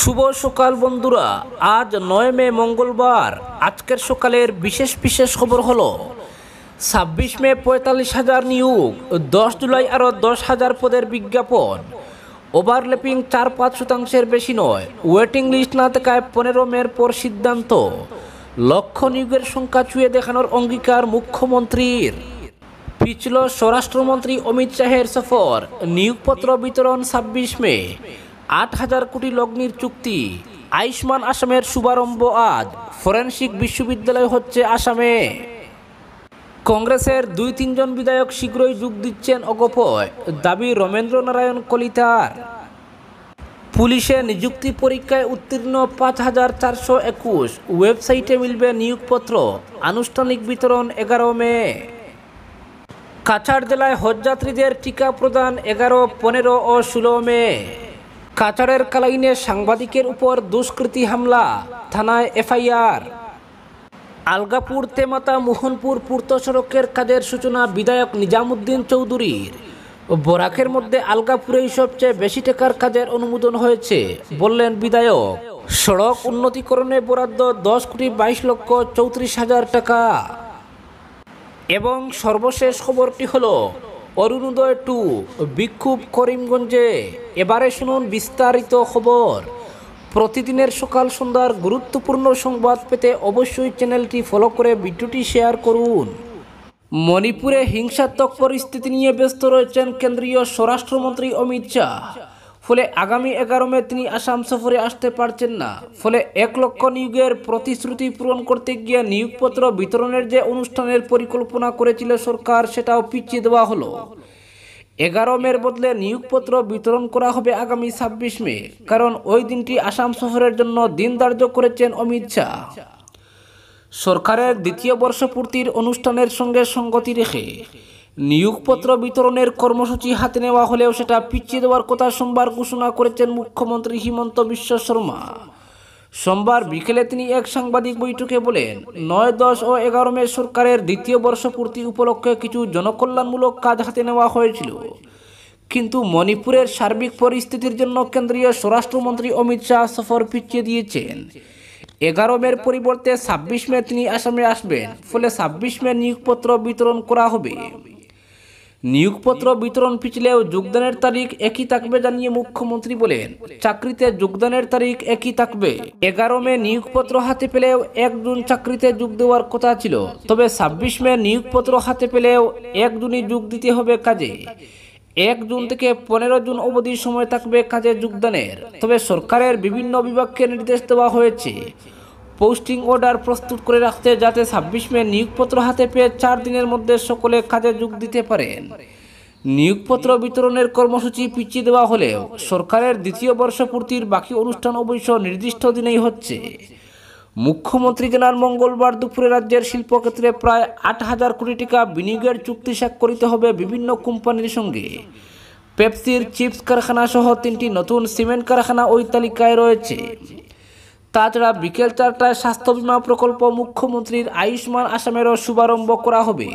শুভ সকাল বন্ধুরা। আজ নয় মে মঙ্গলবার। আজকের সকালের বিশেষ বিশেষ খবর হলো, ছাব্বিশ মে পঁয়তাল্লিশ হাজার নিয়োগ, দশ জুলাই আরও দশ হাজার পদের বিজ্ঞাপন। ওভারল্যাপিং চার পাঁচ শতাংশের বেশি নয়। ওয়েটিং লিস্ট না থাকায় পনেরো মের পর সিদ্ধান্ত। লক্ষ নিয়োগের সংখ্যা ছুঁয়ে দেখানোর অঙ্গীকার মুখ্যমন্ত্রীর। পিছল স্বরাষ্ট্রমন্ত্রী অমিত শাহের সফর, নিয়োগপত্র বিতরণ ছাব্বিশ মে। আট হাজার কোটি লগ্নির চুক্তি। আয়ুষ্মান আসামের শুভারম্ভ আজ। ফরেনসিক বিশ্ববিদ্যালয় হচ্ছে আসামে। কংগ্রেসের দুই তিনজন বিধায়ক শীঘ্রই যোগ দিচ্ছেন অগপয় দাবি রমেন্দ্র নারায়ণ কলিতার। পুলিশে নিযুক্তি পরীক্ষায় উত্তীর্ণ পাঁচ হাজার চারশো একুশ। ওয়েবসাইটে মিলবে নিয়োগপত্র। আনুষ্ঠানিক বিতরণ এগারো মে। কাছাড় জেলায় হজযাত্রীদের টিকা প্রদান এগারো, পনেরো ও ষোলো মে। কাছাড়ের কালাইনে সাংবাদিকের উপর দুষ্কৃতী হামলা, থানায় এফআইআর। আলগাপুর, তেমাতা, মোহনপুর, পূর্ত সড়কের কাজের সূচনা, বিধায়ক নিজামুদ্দিন চৌধুরীর। বরাকের মধ্যে আলগাপুরেই সবচেয়ে বেশি টাকার কাজের অনুমোদন হয়েছে, বললেন বিধায়ক। সড়ক উন্নতিকরণে বরাদ্দ দশ কোটি বাইশ লক্ষ চৌত্রিশ হাজার টাকা। এবং সর্বশেষ খবরটি হলো অরুণোদয় টু বিক্ষোভ করিমগঞ্জে এবারে শুনুন বিস্তারিত খবর প্রতিদিনের সকাল সন্ধ্যার গুরুত্বপূর্ণ সংবাদ পেতে অবশ্যই চ্যানেলটি ফলো করে ভিডিওটি শেয়ার করুন। মণিপুরে হিংসাত্মক পরিস্থিতি নিয়ে ব্যস্ত রয়েছেন কেন্দ্রীয় স্বরাষ্ট্রমন্ত্রী অমিত শাহ ফলে আগামী এগারো মে তিনি আসাম সফরে আসতে পারছেন না। ফলে এক লক্ষ নিয়োগের প্রতিশ্রুতি পূরণ করতে গিয়ে নিয়োগপত্র বিতরণের যে অনুষ্ঠানের পরিকল্পনা করেছিল সরকার, সেটাও পিছিয়ে দেওয়া হলো। এগারো মের বদলে নিয়োগপত্র বিতরণ করা হবে আগামী ছাব্বিশ মে, কারণ ওই দিনটি আসাম সফরের জন্য দিন ধার্য করেছেন অমিত শাহ। সরকারের দ্বিতীয় বর্ষপূর্তির অনুষ্ঠানের সঙ্গে সঙ্গতি রেখে নিয়োগপত্র বিতরণের কর্মসূচি হাতে নেওয়া হলেও সেটা পিছিয়ে দেওয়ার কথা সোমবার ঘোষণা করেছেন মুখ্যমন্ত্রী হিমন্ত বিশ্ব শর্মা। সোমবার বিকেলে তিনি এক সাংবাদিক বৈঠকে বলেন, নয়, দশ ও এগারো মে সরকারের দ্বিতীয় বর্ষপূর্তি উপলক্ষে কিছু জনকল্যাণমূলক কাজ হাতে নেওয়া হয়েছিল। কিন্তু মণিপুরের সার্বিক পরিস্থিতির জন্য কেন্দ্রীয় স্বরাষ্ট্রমন্ত্রী অমিত শাহ সফর পিছিয়ে দিয়েছেন। এগারো মের পরিবর্তে ছাব্বিশ মে তিনি আসামে আসবেন, ফলে ছাব্বিশ মে নিয়োগপত্র বিতরণ করা হবে। নিয়োগপত্র বিতরণ পিছলেও যোগদানের তারিখ একই থাকবে জানিয়ে মুখ্যমন্ত্রী বলেন। চাকরিতে যোগদানের তারিখ একই থাকবে। এগারো মে নিয়োগপত্র হাতে পেলেও এক জুন চাকরিতে যোগ দেওয়ার কথা ছিল। তবে ছাব্বিশ মে নিয়োগপত্র হাতে পেলেও এক জুনই যোগ দিতে হবে কাজে। এক জুন থেকে পনেরো জুন অবধি সময় থাকবে কাজে যোগদানের। তবে সরকারের বিভিন্ন বিভাগকে নির্দেশ দেওয়া হয়েছে। পোস্টিং অর্ডার প্রস্তুত করে রাখতে যাতে ছাব্বিশ মে নিয়োগপত্র হাতে পেয়ে চার দিনের মধ্যে সকলে কাজে যোগ দিতে পারেন। নিয়োগপত্র বিতরণের কর্মসূচি পিছিয়ে দেওয়া হলেও সরকারের দ্বিতীয় বর্ষপূর্তির বাকি অনুষ্ঠান অবশ্য নির্দিষ্ট দিনেই হচ্ছে। মুখ্যমন্ত্রী জানান, মঙ্গলবার দুপুরে রাজ্যের শিল্পক্ষেত্রে প্রায় আট হাজার কোটি টাকা বিনিয়োগের চুক্তি স্বাক্ষরিত হবে বিভিন্ন কোম্পানির সঙ্গে। পেপসির চিপস কারখানা সহ তিনটি নতুন সিমেন্ট কারখানা ওই তালিকায় রয়েছে। তাছাড়া বিকেল চারটায় স্বাস্থ্য বীমা প্রকল্প মুখ্যমন্ত্রীর আয়ুষ্মান আসামেরও শুভারম্ভ করা হবে।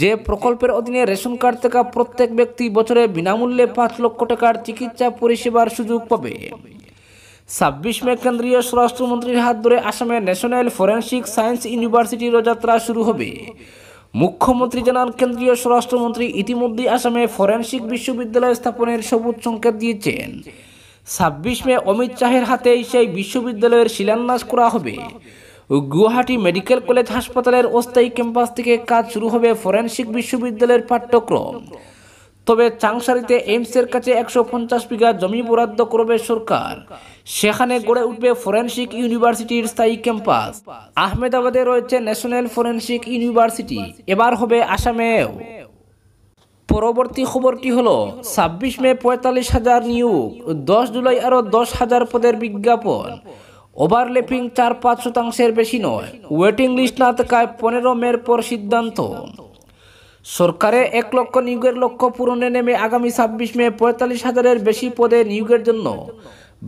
যে প্রকল্পের অধীনে রেশন কার্ড থাকা প্রত্যেক ব্যক্তি বছরে বিনামূল্যে পাঁচ লক্ষ টাকার চিকিৎসা পরিষেবার সুযোগ পাবে। ছাব্বিশ মে কেন্দ্রীয় স্বরাষ্ট্রমন্ত্রীর হাত ধরে আসামে ন্যাশনাল ফরেন্সিক সায়েন্স ইউনিভার্সিটির যাত্রা শুরু হবে। মুখ্যমন্ত্রী জানান, কেন্দ্রীয় স্বরাষ্ট্রমন্ত্রী ইতিমধ্যেই আসামে ফরেন্সিক বিশ্ববিদ্যালয় স্থাপনের সবুজ সংকেত দিয়েছেন। ছাব্বিশ মে অমিত শাহের হাতেই সেই বিশ্ববিদ্যালয়ের শিলান্যাস করা হবে। গুয়াহাটি মেডিকেল কলেজ হাসপাতালের অস্থায়ী ক্যাম্পাস থেকে কাজ শুরু হবে ফরেন্সিক বিশ্ববিদ্যালয়ের পাঠ্যক্রম। তবে চাংসারিতে এইমসের কাছে একশো পঞ্চাশ বিঘা জমি বরাদ্দ করবে সরকার। সেখানে গড়ে উঠবে ফরেন্সিক ইউনিভার্সিটির স্থায়ী ক্যাম্পাস। আহমেদাবাদে রয়েছে ন্যাশনাল ফরেন্সিক ইউনিভার্সিটি। এবার হবে আসামেও। পরবর্তী খবরটি হল, ছাব্বিশ মে পঁয়তাল্লিশ হাজার নিয়োগ, দশ জুলাই আরও দশ হাজার পদের বিজ্ঞাপন। ওভারলেপিং চার পাঁচ শতাংশের বেশি নয়, ওয়েটিং লিস্ট না থাকায় পনেরো মের পর সিদ্ধান্ত। সরকারে এক লক্ষ নিয়োগের লক্ষ্য পূরণে নেমে আগামী ছাব্বিশ মে পঁয়তাল্লিশ হাজারের বেশি পদে নিয়োগের জন্য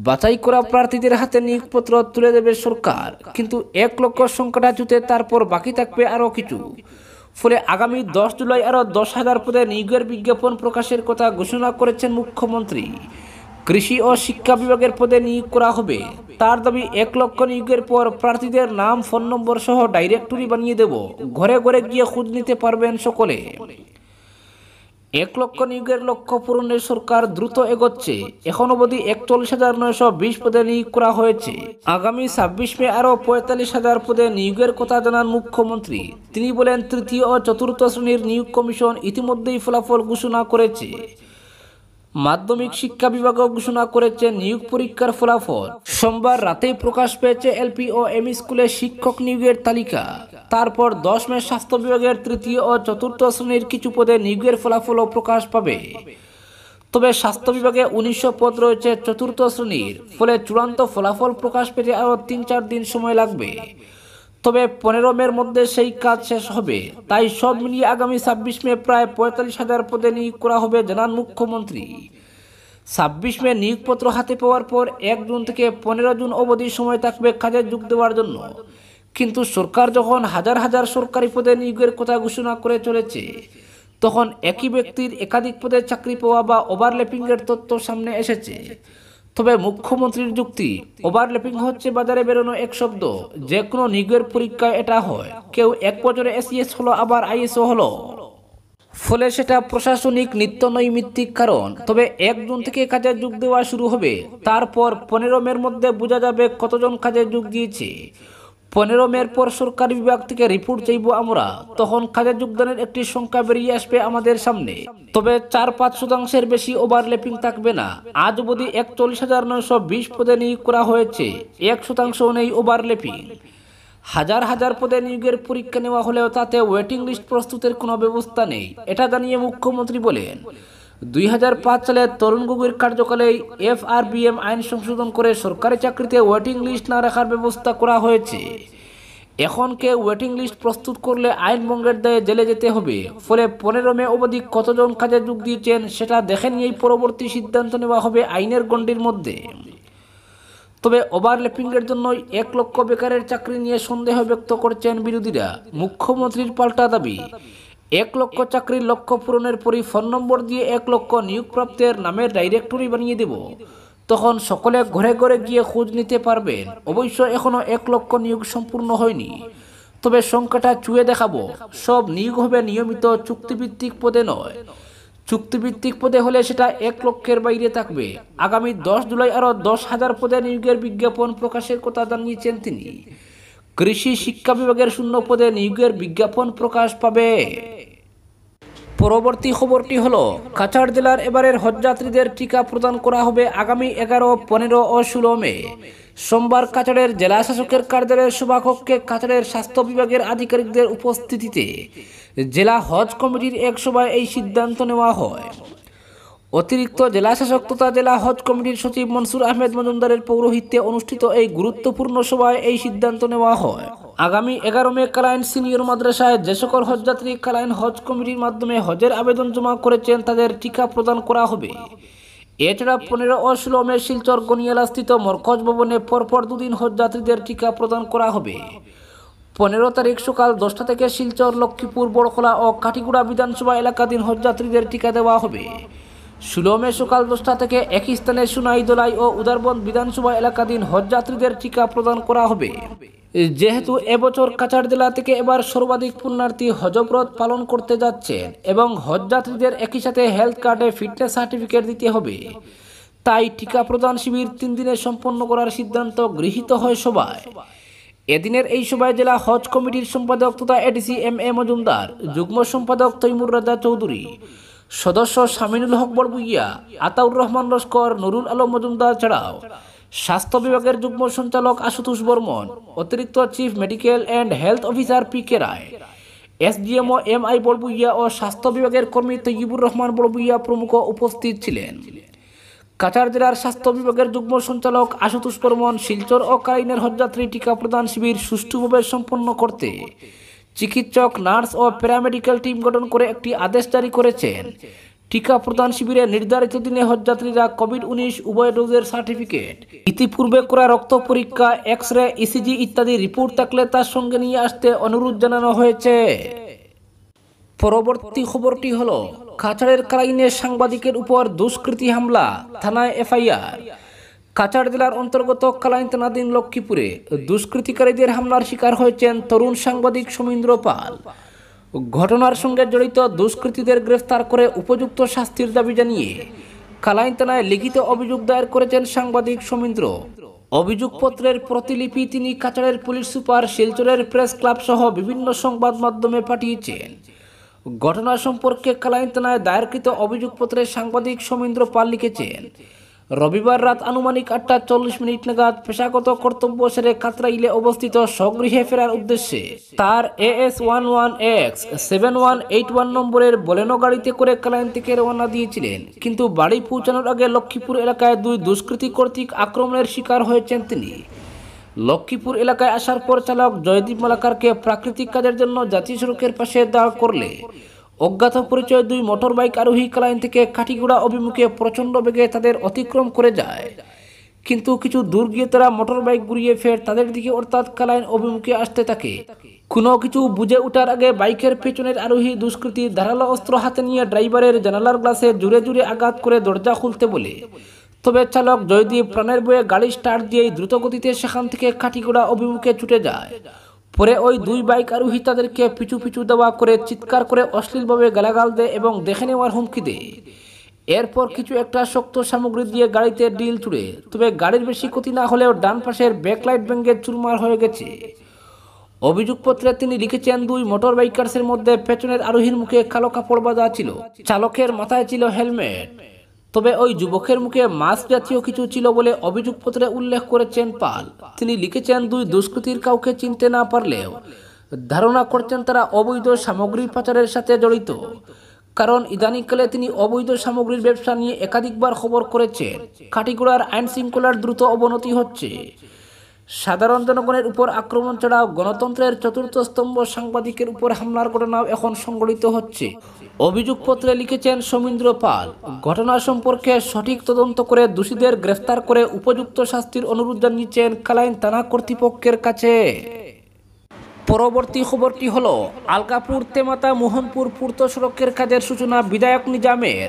বাছাই করা প্রার্থীদের হাতে নিয়োগপত্র তুলে দেবে সরকার। কিন্তু এক লক্ষ সংখ্যাটা জুতে তারপর বাকি থাকবে আরও কিছু। ফলে আগামী দশ জুলাই আরও দশ হাজার পদে নিয়োগের বিজ্ঞাপন প্রকাশের কথা ঘোষণা করেছেন মুখ্যমন্ত্রী। কৃষি ও শিক্ষা বিভাগের পদে নিয়োগ করা হবে। তার দাবি, এক লক্ষ নিয়োগের পর প্রার্থীদের নাম, ফোন নম্বর সহ ডাইরেক্টরি বানিয়ে দেব। ঘরে ঘরে গিয়ে খুঁজ নিতে পারবেন সকলে। এক লক্ষ নিয়োগের লক্ষ্য পূরণের সরকার দ্রুত এগোচ্ছে। এখন অবধি একচল্লিশ হাজার নয়শো বিশ পদে নিয়োগ করা হয়েছে। আগামী ছাব্বিশ মে আরও পঁয়তাল্লিশ হাজার পদে নিয়োগের কথা জানান মুখ্যমন্ত্রী। তিনি বলেন, তৃতীয় ও চতুর্থ শ্রেণির নিয়োগ কমিশন ইতিমধ্যেই ফলাফল ঘোষণা করেছে। মাধ্যমিক শিক্ষা বিভাগও ঘোষণা করেছে নিয়োগ পরীক্ষার ফলাফল। সোমবার রাতেই প্রকাশ পেয়েছে এলপি ও এম স্কুলে শিক্ষক নিয়োগের তালিকা। তারপর দশ মে স্বাস্থ্য বিভাগের তৃতীয় ও চতুর্থ শ্রেণির কিছু পদে নিয়োগের ফলাফলও প্রকাশ পাবে। তবে স্বাস্থ্য বিভাগে উনিশশো পদ রয়েছে চতুর্থ শ্রেণির, ফলে চূড়ান্ত ফলাফল প্রকাশ পেতে আরও তিন চার দিন সময় লাগবে। তবে পনেরো মের মধ্যে সেই কাজ শেষ হবে। তাই সব মিলিয়ে আগামী ছাব্বিশ মে প্রায় পঁয়তাল্লিশ হাজার পদে নিয়োগ করা হবে জানান মুখ্যমন্ত্রী। ছাব্বিশ মে নিয়োগপত্র হাতে পাওয়ার পর এক জুন থেকে পনেরো জুন অবধি সময় থাকবে কাজে যোগ দেওয়ার জন্য। কিন্তু সরকার যখন হাজার হাজার সরকারি পদে নিয়োগের কথা ঘোষণা করে চলেছে, তখন একই ব্যক্তির একাধিক পদে চাকরি পাওয়া বা ওভারল্যাপিংয়ের তথ্য সামনে এসেছে। তবে মুখ্যমন্ত্রীর যুক্তি, ওভারল্যাপিং হচ্ছে বাজারে বেরোনো এক শব্দ যে কোনো নিগের পরীক্ষায় এটা হয়। কেউ এক বছরে এসিএস হলো, আবার আইএসও হলো। ফলে সেটা প্রশাসনিক নিত্য নৈমিত্তিক কারণ। তবে এক জুন থেকে কাজে যোগ দেওয়া শুরু হবে। তারপর পনেরো মের মধ্যে বোঝা যাবে কতজন কাজে যোগ দিয়েছে। পনেরো মের পর সরকারি বিভাগ থেকে রিপোর্ট চাইব আমরা। তখন কাজে যোগদানের একটি সংখ্যা বেরিয়ে আসবে আমাদের সামনে। তবে চার পাঁচ শতাংশের বেশি ওভারল্যাপিং থাকবে না। আজ অবধি একচল্লিশ হাজার নয়শো বিশ পদে নিয়োগ করা হয়েছে। এক শতাংশ নেই ওভারল্যাপিং হাজার হাজার পদে নিয়োগের পরীক্ষা নেওয়া হলেও তাতে ওয়েটিং লিস্ট প্রস্তুতের কোনো ব্যবস্থা নেই। এটা জানিয়ে মুখ্যমন্ত্রী বলেন। দুই সালে তরুণ গগৈর কার্যকালে এফ আর বিএম আইন সংশোধন করে সরকারি চাকরিতে ওয়েটিং লিস্ট না রাখার ব্যবস্থা করা হয়েছে। এখন কেউ ওয়েটিং লিস্ট প্রস্তুত করলে আইন ভঙ্গের দায়ে জেলে যেতে হবে। ফলে পনেরো মে অবধি কতজন কাজে যোগ দিয়েছেন সেটা দেখে নিয়েই পরবর্তী সিদ্ধান্ত নেওয়া হবে আইনের গণ্ডির মধ্যে। তবে ওভারল্যাপিংয়ের জন্য এক লক্ষ বেকারের চাকরি নিয়ে সন্দেহ ব্যক্ত করছেন বিরোধীরা। মুখ্যমন্ত্রীর পাল্টা দাবি। এক লক্ষ চাকরির লক্ষ্য পূরণের পরই ফোন নম্বর দিয়ে এক লক্ষ নিয়োগপ্রাপ্তের নামের ডাইরেক্টরি বানিয়ে দেব। তখন সকলে ঘরে ঘরে গিয়ে খোঁজ নিতে পারবেন। অবশ্য এখনও এক লক্ষ নিয়োগ সম্পূর্ণ হয়নি। তবে সংখ্যাটা চুয়ে দেখাবো। সব নিয়োগ হবে নিয়মিত চুক্তিভিত্তিক পদে নয়। চুক্তিভিত্তিক পদে হলে সেটা এক লক্ষের বাইরে থাকবে। আগামী দশ জুলাই আরও দশ হাজার পদে নিয়োগের বিজ্ঞাপন প্রকাশের কথা জানিয়েছেন তিনি। কৃষি শিক্ষা বিভাগের শূন্য পদে নিয়োগের বিজ্ঞাপন প্রকাশ পাবে। পরবর্তী খবরটি হলো, কাছাড় জেলার এবারের হজযাত্রীদের টিকা প্রদান করা হবে আগামী এগারো, পনেরো ও ষোলো মে। সোমবার কাছাড়ের জেলা শাসকের কার্যালয়ের সভাকক্ষে কাছাড়ের স্বাস্থ্য বিভাগের আধিকারিকদের উপস্থিতিতে জেলা হজ কমিটির এক সভায় এই সিদ্ধান্ত নেওয়া হয়। অতিরিক্ত জেলা শাসক তথা জেলা হজ কমিটির সচিব মনসুর আহমেদ মজুমদারের পৌরোহিত্যে অনুষ্ঠিত এই গুরুত্বপূর্ণ সভায় এই সিদ্ধান্ত নেওয়া হয়। আগামী এগারো মে কালাইন সিনিয়র মাদ্রাসায় যে সকল হজযাত্রী কালাইন হজ কমিটির মাধ্যমে হজের আবেদন জমা করেছেন, তাদের টিকা প্রদান করা হবে। এছাড়া পনেরো ও ষোলো মে শিলচর গনিয়ালা স্থিত মরকজ ভবনে পরপর দুদিন হজযাত্রীদের টিকা প্রদান করা হবে। পনেরো তারিখ সকাল দশটা থেকে শিলচর, লক্ষ্মীপুর, বড়খোলা ও কাটিগুড়া বিধানসভা এলাকাধীন হজযাত্রীদের টিকা দেওয়া হবে। ষোলো মে সকাল দশটা থেকে একই স্থানে সুনাই দোলাই ও উদারবন্দ বিধানসভা এলাকাধীন হজযাত্রীদের টিকা প্রদান করা হবে। যেহেতু এবছর কাছাড় জেলা থেকে এবার সর্বাধিক পুণ্যার্থী হজব্রত পালন করতে যাচ্ছেন এবং হজযাত্রীদের একই সাথে হেলথ কার্ডে ফিটনেস সার্টিফিকেট দিতে হবে, তাই টিকা প্রদান শিবির তিন দিনে সম্পন্ন করার সিদ্ধান্ত গৃহীত হয় সবাই এদিনের এই সভায় জেলা হজ কমিটির সম্পাদক তথা এডিসি এম এ মজুমদার, যুগ্ম সম্পাদক তৈমুর রাজা চৌধুরী সদস্য সামিনুল হক বড়বুইয়া আতাউর রহমান লস্কর, নুরুল আলম মজুমদার ছাড়াও। স্বাস্থ্য বিভাগের যুগ্ম সঞ্চালক আশুতোষ বর্মন, অতিরিক্ত chief medical and health officer P K Roy. SDMO M I Barbhuiya ও স্বাস্থ্য বিভাগের কর্মী তৈবুর রহমান বড়বুইয়া প্রমুখ উপস্থিত ছিলেন। কাছাড় জেলার স্বাস্থ্য বিভাগের যুগ্ম সঞ্চালক আশুতোষ বর্মন শিলচর ও কারাইনের হজযাত্রী টিকা প্রদান শিবির সুষ্ঠুভাবে সম্পন্ন করতে চিকিৎসক, নার্স ও প্যারামেডিক্যাল টিম গঠন করে একটি আদেশ জারি করেছেন। টিকা প্রদান শিবিরে নির্ধারিত দিনে হজযাত্রীরা কোভিড উনিশ উভয় ডোজের সার্টিফিকেট, ইতিপূর্বে করা রক্ত পরীক্ষা এক্স রে ইসিজি ইত্যাদি রিপোর্ট থাকলে তার সঙ্গে নিয়ে আসতে অনুরোধ জানানো হয়েছে। পরবর্তী খবরটি হল, কাছাড়ের কালাইনে সাংবাদিকের উপর দুষ্কৃতী হামলা, থানায় এফআইআর। কাছাড় জেলার অন্তর্গত কালাইন থানাধীন লক্ষ্মীপুরে দুষ্কৃতিকারীদের হামলার শিকার হয়েছেন তরুণ সাংবাদিক সমীন্দ্র পাল। ঘটনার সঙ্গে জড়িত দুষ্কৃতীদের গ্রেফতার করে উপযুক্ত শাস্তির দাবি জানিয়ে কালাইন থানায় লিখিত অভিযোগ দায়ের করেছেন সাংবাদিক সমীন্দ্র। অভিযোগপত্রের প্রতিলিপি তিনি কাছাড়ের পুলিশ সুপার শিলচরের প্রেস ক্লাব সহ বিভিন্ন সংবাদ মাধ্যমে পাঠিয়েছেন। ঘটনা সম্পর্কে কালাইন থানায় দায়েরকৃত অভিযোগপত্রে সাংবাদিক সমীন্দ্র পাল লিখেছেন রবিবার রাত আনুমানিক আটটা চল্লিশ মিনিট নাগাদ পেশাগত কর্তব্য সেরে কাতরাইলে অবস্থিত স্বগৃহে ফেরার উদ্দেশ্যে তার AS one one X seven one eight one নম্বরের বলেনো গাড়িতে করে কালাইন থেকে রওনা দিয়েছিলেন। কিন্তু বাড়ি পৌঁছানোর আগে লক্ষ্মীপুর এলাকায় দুই দুষ্কৃতী কর্তৃক আক্রমণের শিকার হয়েছেন তিনি। লক্ষ্মীপুর এলাকায় আসার পর চালক জয়দীপ মালাকারকে প্রাকৃতিক কাজের জন্য জাতীয় সড়কের পাশে দাঁড় করলে। অজ্ঞাত পরিচয় দুই মোটর বাইক আরোহী কালাইন থেকে কাঠিগুড়া অভিমুখে প্রচণ্ড বেগে তাদের অতিক্রম করে যায়। কিন্তু কিছু দূর গিয়ে তারা মোটর বাইক ঘুরিয়ে ফের তাদের দিকে অর্থাৎ কালাইন অভিমুখে আসতে থাকে। কোনো কিছু বুঝে ওঠার আগে বাইকের পেছনের আরোহী দুষ্কৃতী ধারালো অস্ত্র হাতে নিয়ে ড্রাইভারের জানালার গ্লাসে জুড়ে জুড়ে আঘাত করে দরজা খুলতে বলে। তবে চালক জয়দীপ প্রাণের বয়ে গাড়ি স্টার্ট দিয়েই দ্রুতগতিতে সেখান থেকে কাঠিগোড়া অভিমুখে ছুটে যায়। পরে ওই দুই বাইক আরোহী তাদেরকে পিছু পিছু দেওয়া করে চিৎকার করে অশ্লীলভাবে গালাগাল দেয় এবং দেখে নেওয়ার হুমকি দেয়। এরপর কিছু একটা শক্ত সামগ্রী দিয়ে গাড়িতে ডিল চুড়ে তবে গাড়ির বেশি ক্ষতি না হলেও ডান পাশের ব্যাকলাইট ভেঙে চুরমার হয়ে গেছে। অভিযোগপত্রে তিনি লিখেছেন, দুই মোটর বাইকার্সের মধ্যে পেছনের আরোহীর মুখে কালো কাপড় বাঁধা ছিল, চালকের মাথায় ছিল হেলমেট। তবে ওই যুবকের মুখে মাস্ক জাতীয় কিছু ছিল বলে অভিযোগপত্রে উল্লেখ করেছেন পাল। তিনি লিখেছেন, দুই দুষ্কৃতির কাউকে চিনতে না পারলেও ধারণা করছেন তারা অবৈধ সামগ্রী পাচারের সাথে জড়িত। কারণ ইদানিংকালে তিনি অবৈধ সামগ্রীর ব্যবসা নিয়ে একাধিকবার খবর করেছেন। কাটিগুড়ার আইন শৃঙ্খলার দ্রুত অবনতি হচ্ছে। সাধারণ জনগণের উপর আক্রমণ ছাড়াও গণতন্ত্রের চতুর্থ স্তম্ভ সাংবাদিকের উপর হামলার ঘটনাও এখন সংঘটিত হচ্ছে। অভিযোগপত্রে লিখেছেন সমীন্দ্র পাল, ঘটনা সম্পর্কে সঠিক তদন্ত করে দোষীদের গ্রেফতার করে উপযুক্ত শাস্তির অনুরোধ জানিয়েছেন কালাইন থানা কর্তৃপক্ষের কাছে। পরবর্তী খবরটি হলো, আলকাপুর, তেমাতা, মোহনপুর পূর্ত সড়কের কাজের সূচনা বিধায়ক নিজামের।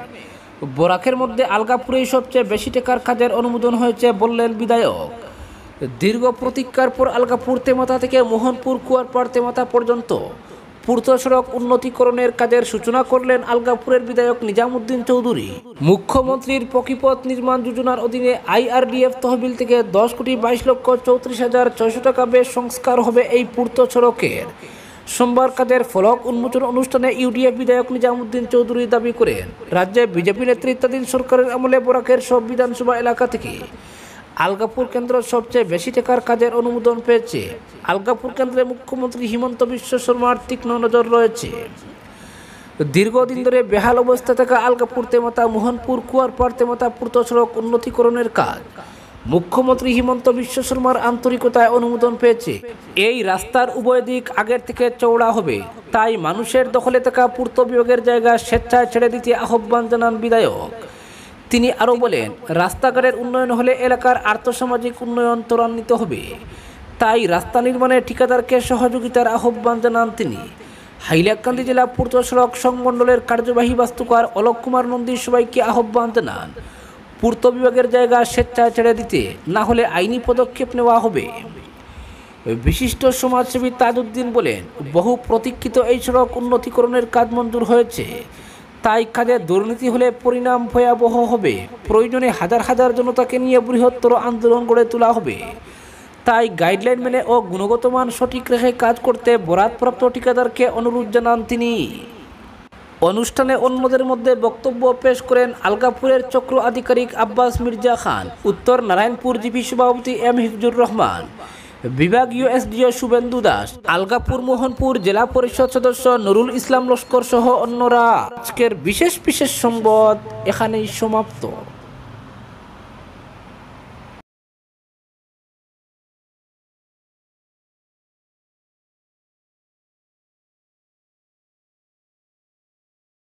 বরাকের মধ্যে আলগাপুরেই সবচেয়ে বেশি টাকার কাজের অনুমোদন হয়েছে বললেন বিধায়ক। দীর্ঘ প্রতীক্ষার পর আলগাপুর তেমাতা থেকে মোহনপুর কুয়ারপাড় তেমাতা পর্যন্ত পূর্ত সড়ক উন্নতিকরণের কাজের সূচনা করলেন আলগাপুরের বিধায়ক নিজামুদ্দিন চৌধুরী। মুখ্যমন্ত্রীর পকিপথ নির্মাণ যোজনার অধীনে আইআরডিএফ তহবিল থেকে দশ কোটি বাইশ লক্ষ চৌত্রিশ হাজার ছয়শো টাকা বেশ সংস্কার হবে এই পূর্ত সড়কের। সোমবার কাজের ফলক উন্মোচন অনুষ্ঠানে ইউডিএফ বিধায়ক নিজামুদ্দিন চৌধুরী দাবি করেন, রাজ্যে বিজেপি নেতৃত্বাধীন সরকারের আমলে বরাকের সব বিধানসভা এলাকা থেকে আলগাপুর কেন্দ্র সবচেয়ে বেশি টাকার কাজের অনুমোদন পেয়েছে। আলগাপুর কেন্দ্রে মুখ্যমন্ত্রী হিমন্ত বিশ্ব শর্মার তীক্ষ্ণ নজর রয়েছে। দীর্ঘদিন ধরে বেহাল অবস্থা থাকা আলগাপুর তেমাতা মোহনপুর, কুয়ারপাড় তেমাতা পূর্ত সড়ক উন্নতিকরণের কাজ। মুখ্যমন্ত্রী হিমন্ত বিশ্ব শর্মার আন্তরিকতায় অনুমোদন পেয়েছে। এই রাস্তার উভয় দিক আগের থেকে চওড়া হবে। তাই মানুষের দখলে থাকা পূর্ত বিভাগের জায়গা স্বেচ্ছায় ছেড়ে দিতে আহ্বান জানান বিধায়ক। তিনি আরও বলেন, রাস্তাঘাটের উন্নয়ন হলে এলাকার আর্থসামাজিক উন্নয়ন ত্বরান্বিত হবে। তাই রাস্তা নির্মাণে ঠিকাদারকে সহযোগিতার আহ্বান জানান তিনি। হাইলাকান্দি জেলা পূর্ত সড়ক সংমণ্ডলের কার্যবাহী বাস্তুকার অলোক কুমার নন্দী সবাইকে আহ্বান জানান, পূর্ত বিভাগের জায়গা স্বেচ্ছায় ছেড়ে দিতে, না হলে আইনি পদক্ষেপ নেওয়া হবে। বিশিষ্ট সমাজসেবী তাজউদ্দিন বলেন, বহু প্রতীক্ষিত এই সড়ক উন্নতিকরণের কাজ মঞ্জুর হয়েছে। তাই কাজে দুর্নীতি হলে পরিণাম ভয়াবহ হবে। প্রয়োজনে হাজার হাজার জনতাকে নিয়ে বৃহত্তর আন্দোলন গড়ে তোলা হবে। তাই গাইডলাইন মেনে ও গুণগত মান সঠিক রেখে কাজ করতে বরাদপ্রাপ্ত ঠিকাদারকে অনুরোধ জানান তিনি। অনুষ্ঠানে অন্যদের মধ্যে বক্তব্য পেশ করেন আলগাপুরের চক্র আধিকারিক আব্বাস মির্জা খান, উত্তর নারায়ণপুর জিপি সভাপতি এম হিফজুর রহমান বিভাগীয় এসডিও শুভেন্দু দাস, আলগাপুর মোহনপুর জেলা পরিষদ সদস্য নুরুল ইসলাম লস্কর সহ অন্যরা। আজকের বিশেষ বিশেষ সম্বদ এখানেই সমাপ্ত।